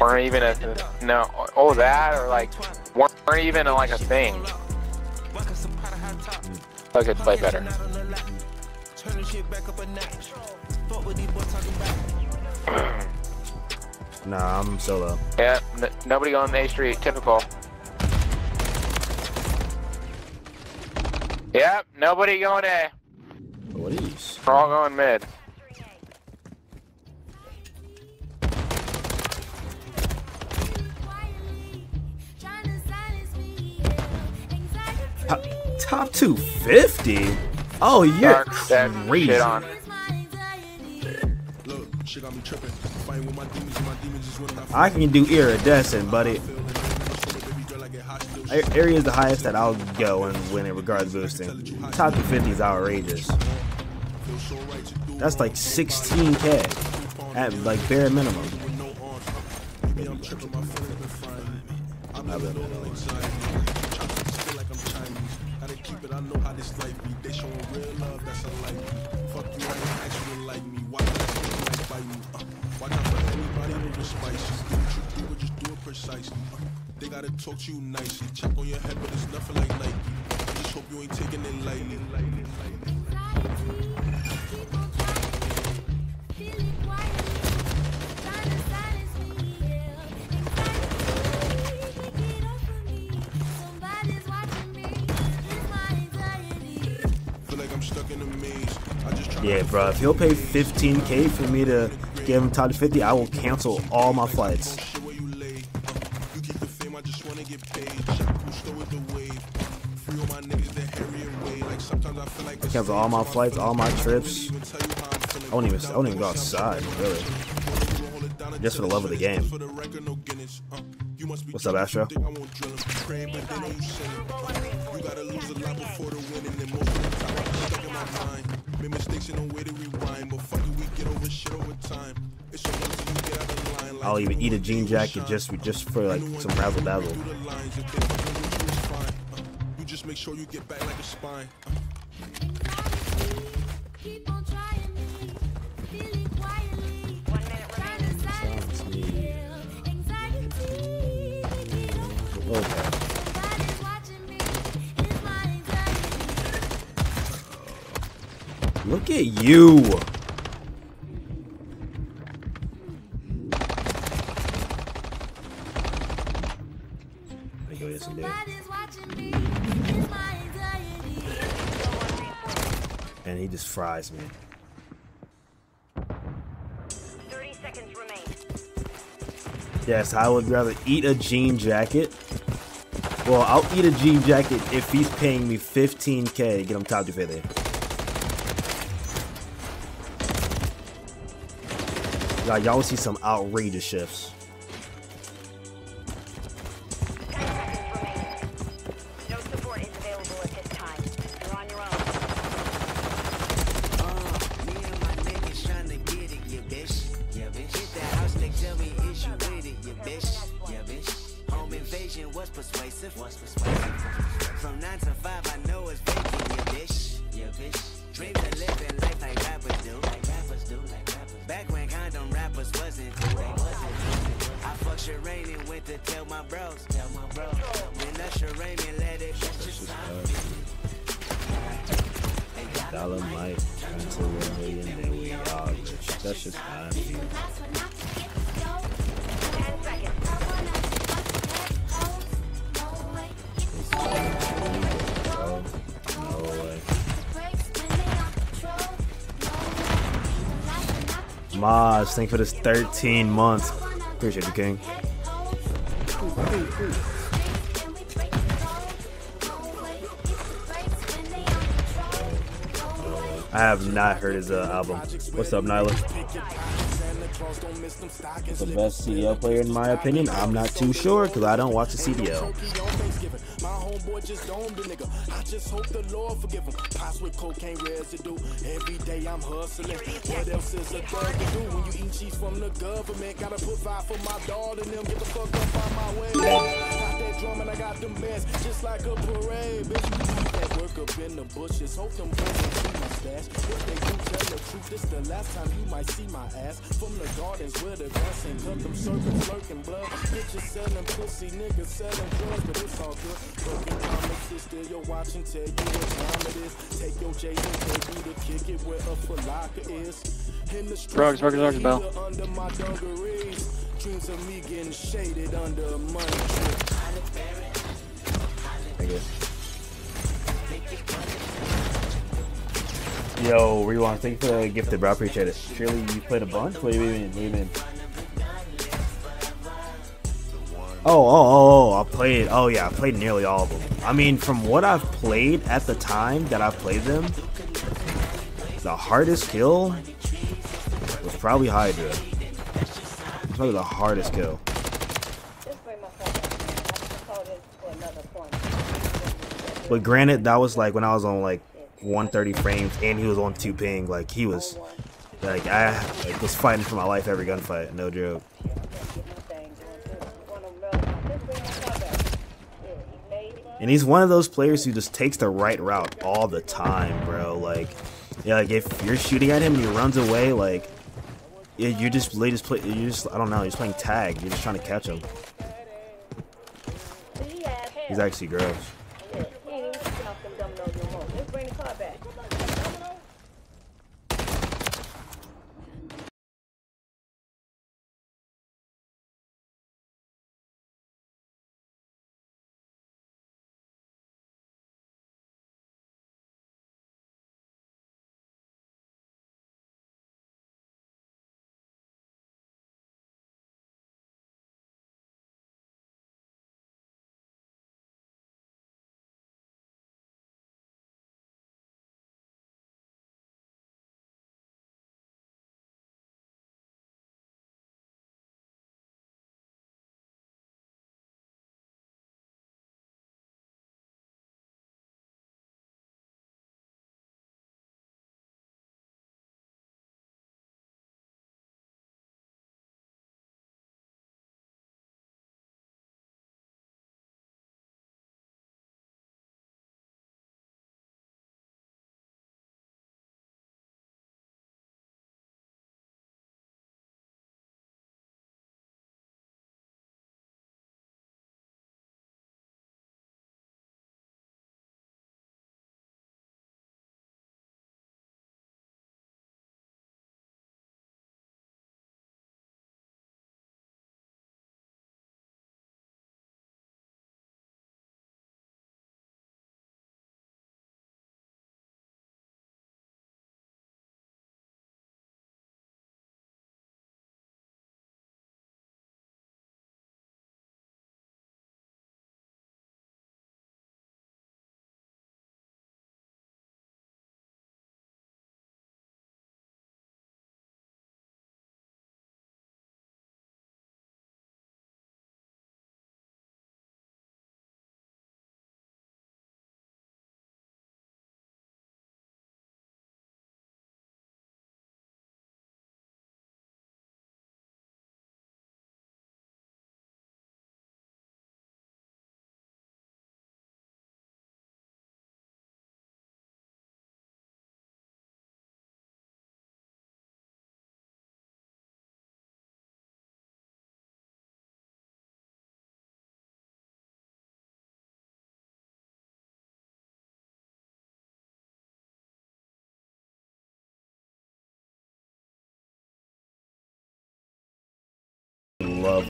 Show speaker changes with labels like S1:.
S1: weren't even a no. Oh, that or like weren't, weren't even like a thing. I could play better.
S2: Nah, I'm solo.
S1: Yeah, n- nobody on A Street. Typical. Yep, nobody going A.
S2: What are these?
S1: We're all going mid.
S2: Top, top 250? Oh, you're
S1: Dark that
S2: crazy.
S1: shit on.
S3: Look, shit got me tripping. Fighting with my demons, and my demons is winning.
S2: I can do iridescent, buddy. Area is the highest that I'll go and win it regards boosting. Top 250 is outrageous. That's like 16k at like bare minimum.
S3: Feel like I'm Chinese. It, I know how this life be. They showing real love, that's a life. Fuck you, I ain't actually like me. Why I say like me? Uh, why not for anybody to despise you? Do what you do, but just do it precisely. Uh, they gotta talk to you nicely. Check on your head, but it's nothing like Nike. I just hope you ain't taking it lightly. Feel
S2: Yeah, bro. If he'll pay 15k for me to give him top 50, I will cancel all my flights.
S3: I
S2: Cancel all my flights, all my trips. I won't even, I won't even go outside, really. Just for the love of the game.
S3: For the record, no Guinness. Uh, you must be
S2: What's up, Astro?
S3: I won't drill 'em. Pray, but they you sinning. Uh, you gotta lose a lot before the winning. And most of the time, stuck in my mind. Made mistakes and no way to rewind. But fuck it, we get over shit over time. It's so once you get out of line.
S2: I'll even eat a jean jacket just just for like some razzle dazzle.
S3: through lines. If they fucking with you, it's fine. Uh, you just make sure you get back like a spine.
S2: Okay. Look at you. Let me go get some dick. And he just fries me.
S4: 30 seconds remain.
S2: Yes, I would rather eat a jean jacket. Well, I'll eat a jean jacket if he's paying me 15k to get him top 250. Y'all, y'all see some outrageous shifts.
S5: Persuasive. Was persuasive. From 9 to 5, I know it's vacant, yeah, bitch. Yeah, bitch. Dreams of living life like rappers do. Like rappers do, like rappers. Back when condom rappers wasn't cool. They wasn't. I fuck Sherane and went to tell my bros. Tell my bros. Then Usher Raymond let it catch your.
S2: Dollar might turn to a million, then we all rich. That's just fine. Maz, thank you for this 13 months. Appreciate you, King. I have not heard his uh, album. What's up, Nyla? The best CDL player, in my opinion. I'm not too sure because I don't watch the CDL.
S6: My homeboy just domed the nigga. I just hope the Lord forgive him. Pots with cocaine residue. Every day I'm hustling. What else is a thug to do when you eat cheese from the government? Gotta put five for my dog and them. Get the fuck up on my way. Bands just like a parade, bitch. That work up in the bushes. Hope them boys don't see my stash. If they do tell the truth, this the last time you might see my ass. From the gardens where the grass ain't cut them circles, lurking blood. Bitches selling pussy, niggas selling drugs, but it's all good. Broken comics is still your watch and tell you what time it is. Take your J and take you to kick it where a falaka is. In the
S7: Drugs, drugs, drugs, Bell.
S6: Under my dungarees. Dreams of me getting shaded under a money tree.
S2: Guess. Yo, Rewind, thank you for the gifted, bro. I appreciate it. Surely you played a bunch? What do you mean? What do you mean? Oh, oh, oh, oh, I played. Oh, yeah, I played nearly all of them. I mean, from what I've played at the time that I played them, the hardest kill was probably Hydra. It's probably the hardest kill.
S8: Just bring my phone back, man. I can call this for another point.
S2: But granted, that was like when I was on like 130 frames and he was on two ping. Like he was, like I like, was fighting for my life every gunfight. No joke. And he's one of those players who just takes the right route all the time, bro. Like, yeah, like if you're shooting at him and he runs away, like, yeah, you're just just play. You're just I don't know. You're just playing tag. You're just trying to catch him. He's actually gross.